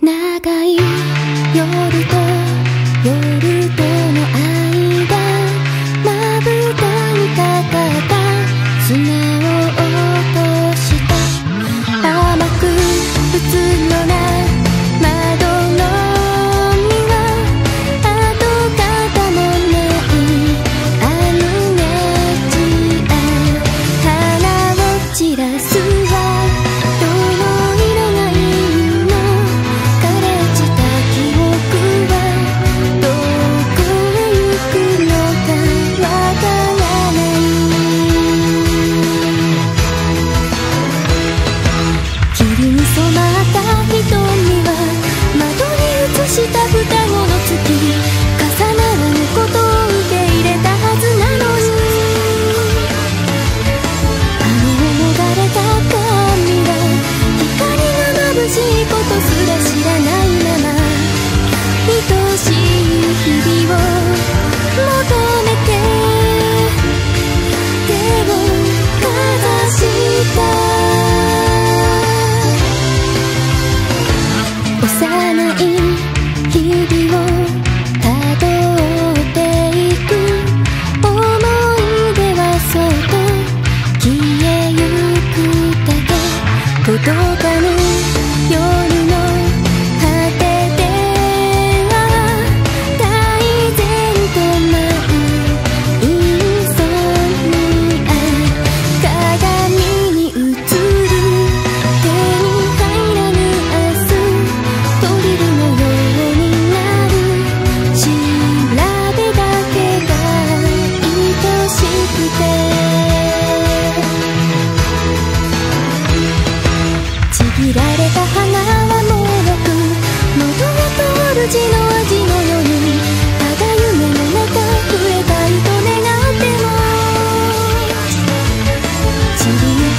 長い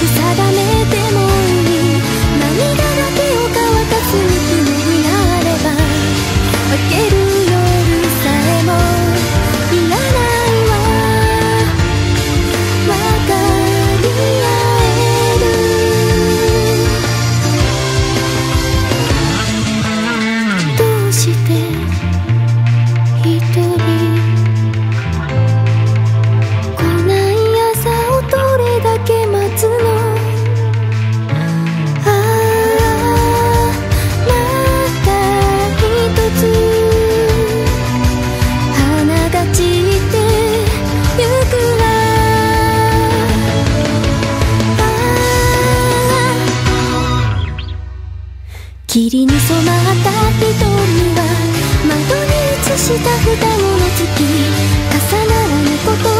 定めて霧に染まった瞳は窓に映した双子の月重ならぬこと